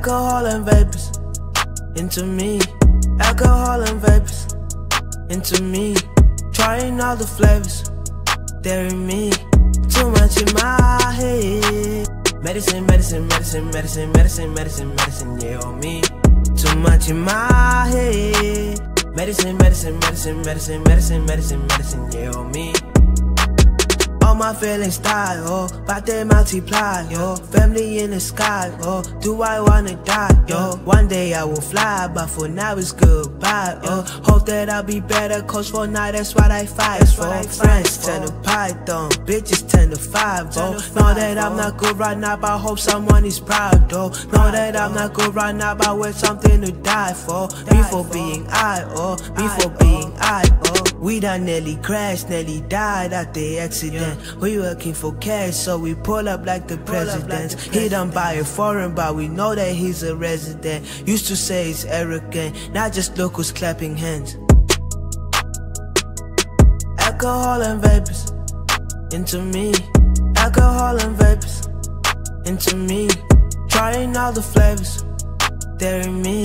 Alcohol and vapors into me. Alcohol and vapors into me. Trying all the flavors, they're me. Too much in my head. Medicine, medicine, medicine, medicine, medicine, medicine, medicine, yeah, on me. Too much in my head. Medicine, medicine, medicine, medicine, medicine, medicine, medicine, yeah, on me. All my feelings die, oh, but they multiply, yo. Family in the sky, oh, do I wanna die, yo? One day I will fly, but for now it's goodbye, oh. Hope that I'll be better, cause for now that's what I fight for. Friends turn to python, bitches turn to five, oh. Know that I'm not good right now, but I hope someone is proud, oh. Know that I'm not good right now, but with something to die for. Me for being I, oh, me for being I, oh. We done nearly crashed, nearly died at the accident. We working for cash, so we pull up like the president. He done buy a foreign, but we know that he's a resident. Used to say he's arrogant, not just locals clapping hands. Alcohol and vapors into me. Alcohol and vapors into me. Trying all the flavors, they're in me.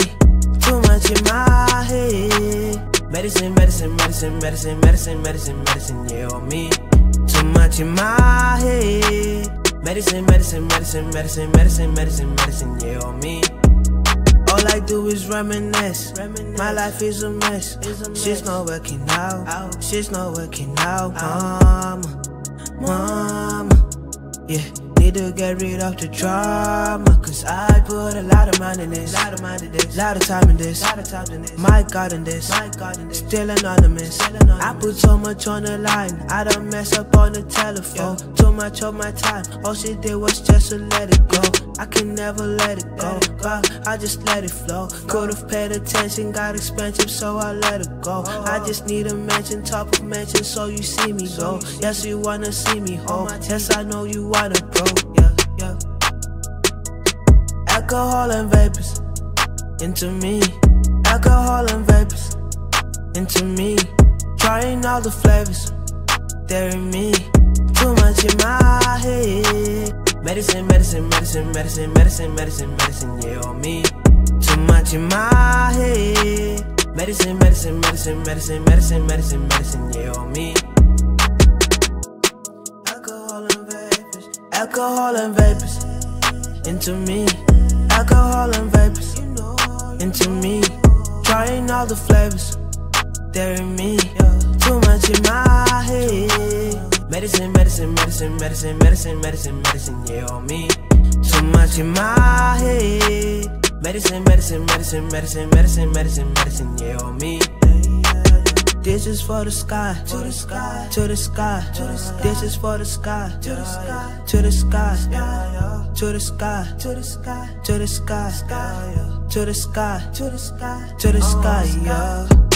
Too much in my head. Medicine, medicine, medicine, medicine, medicine, medicine, medicine, yeah, on me. Much in my head. Medicine, medicine, medicine, medicine, medicine, medicine, medicine, yeah, on me. All I do is reminisce. My life is a mess. Shit's not working out. Shit's not working out, mama. Mama. Yeah. Need to get rid of the drama Cause I put a lot of mind in this. Lot of mind in this. Lot of time in this. Lot of time in this. My God in this. My God in this. Still anonymous. I put so much on the line. I don't mess up on the telephone. Too much of my time. All she did was just to let it go. I can never let it go. But I just let it flow. Could've paid attention Got expensive so I let it go. Oh. I just need a mention Top of mention so you see me go. Yes you wanna see me home Yes I know you wanna grow yeah, yeah. Alcohol and vapors into me. Alcohol and vapors into me. Trying all the flavors, they're in me. Too much in my head. Medicine, medicine, medicine, medicine, medicine, medicine, medicine, yeah, on me. Too much in my head. Medicine, medicine, medicine, medicine, medicine, medicine, medicine, yeah, on me. Alcohol and vapors into me. Alcohol and vapors into me. Trying all the flavors, they're in me. Too much in my head. Medicine, medicine, medicine, medicine, medicine, medicine, medicine, yeah, on me. Too much in my head. Medicine, medicine, medicine, medicine, medicine, medicine, medicine, yeah, on me. This is for the sky, to the sky, to the sky. This is for the sky, to the sky, to the sky, to the sky, to the sky, to the sky, to the sky, to the sky, to the sky, yeah.